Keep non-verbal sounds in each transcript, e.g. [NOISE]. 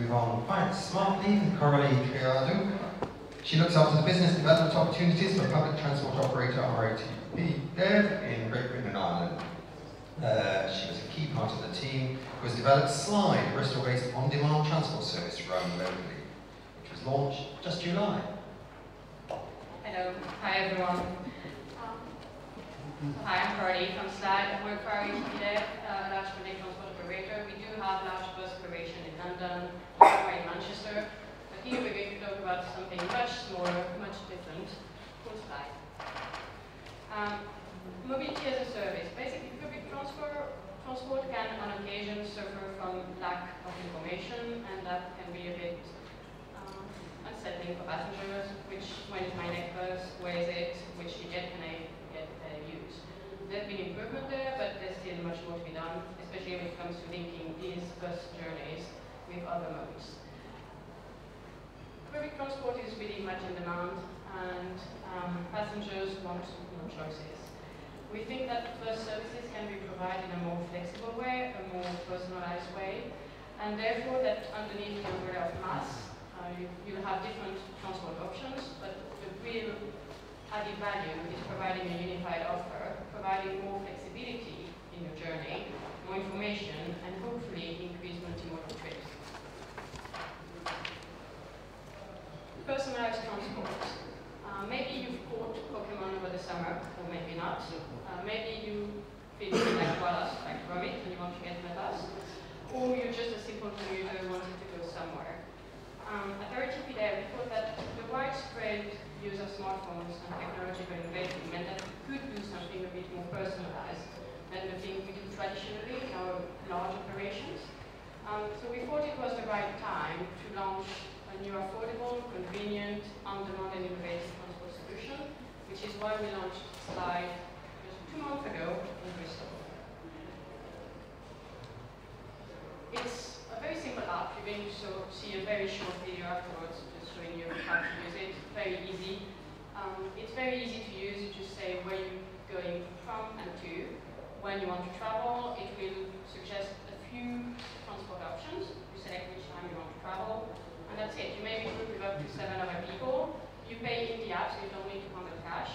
move on quite smartly with Coralie Traidou. She looks after the business development opportunities for public transport operator RATP Dev in Great Britain and Ireland. Uh, she was a key part of the team who has developed Slide, a Bristol-based on-demand transport service run locally, which was launched just July. Hello, hi everyone. Um, hi, I'm Coralie from Slide. I work for RATP Dev, uh, large public transport operator. We do have large bus operation in London, in Manchester, but here we're going to talk about something much smaller, much different, Slide. Um, mobility as a service. Basically, public transfer, transport can on occasion suffer from lack of information, and that can be a bit um, unsettling for passengers, which, when is my next bus, where is it, which ticket can I get uh, use. There's been improvement there, but there's still much more to be done, especially when it comes to linking these bus journeys with other modes. Public transport is really much in demand, and um, passengers want more choices. We think that bus services can be provided in a more flexible way, a more personalized way, and therefore that underneath the umbrella of MaaS, uh, you, you'll have different transport options, but the real added value is providing a unified offer, providing more flexibility in your journey, more information, and hopefully increase multimodal trips. Personalized transport. Uh, maybe you've caught Pokemon over the summer, or maybe not. Uh, maybe you feel like Gromit, and you want to get a bus. Or you're just a simple commuter wanting to go somewhere. Um, at RATP Dev, we thought that the widespread use of smartphones and technological innovation meant that we could do something a bit more personalized than the things we do traditionally in our large operations. Um, so we thought it was the right time to launch a new affordable, convenient, on-demand and innovative transport solution, which is why we launched Slide just two months ago in Bristol. It's a very simple app. You're going to so, see a very short video afterwards just showing you how to use it. Very easy. Um, it's very easy to use. You just say where you're going from and to. When you want to travel, it will suggest a few transport options. You select which time you want to travel, and that's it. You may be grouped with up to seven other people. You pay in the app, so you don't need to handle cash.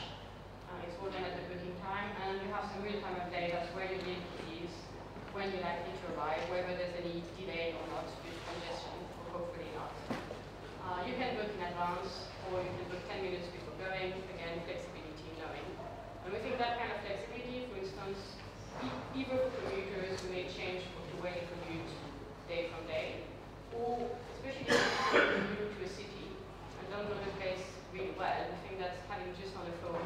Uh, it's all done at the booking time, and you have some real-time update as where you leave keys, when you're likely to arrive, whether there's any delay or not due congestion, or hopefully not. Uh, you can book in advance, or you can book 10 minutes before going. Again, flexibility knowing. And we think that kind of flexibility, for instance, either for commuters who may change the way they commute day from day, or especially if you're new to a city and don't know the place really well, we think that having just on the phone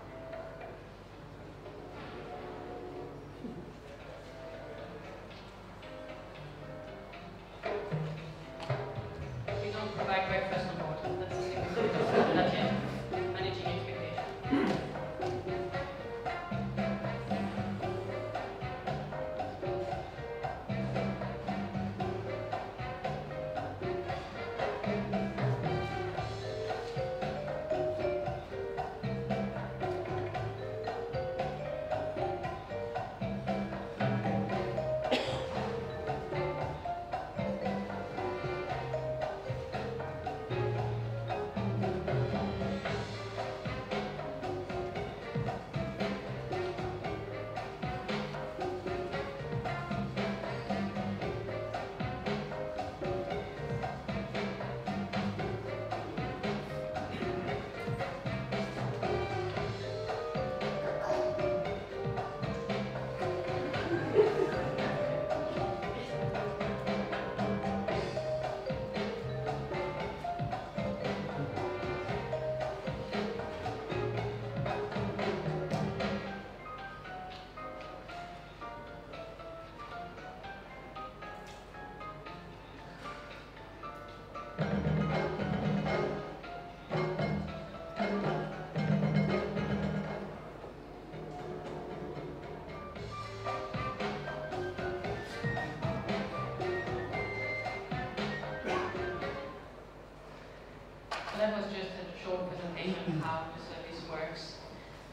how the service works.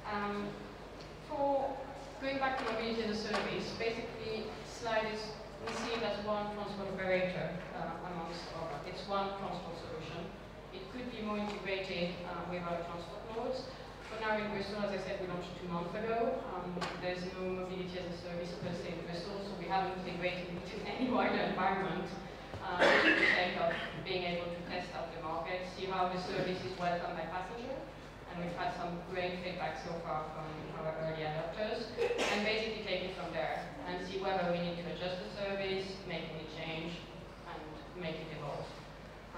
Um, for going back to mobility as a service, basically slide is we as one transport operator uh, amongst other. It's one transport solution. It could be more integrated uh, with other transport modes. For now in Bristol, as I said, we launched two months ago. Um, there's no mobility as a service per se in Bristol, so we haven't integrated into [LAUGHS] any wider environment sake of being able to test out the market, see how the service is welcomed by passengers. And we've had some great feedback so far from our early adopters, and basically take it from there and see whether we need to adjust the service, make any change, and make it evolve.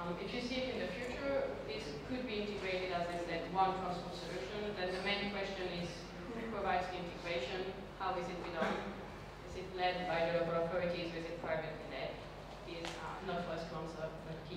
Um, if you see it in the future, this could be integrated, as I said, one transport solution. Then the main question is who provides the integration? How is it done? Is it led by the local authorities? Is it privately? in uh, northwest Guangzhou.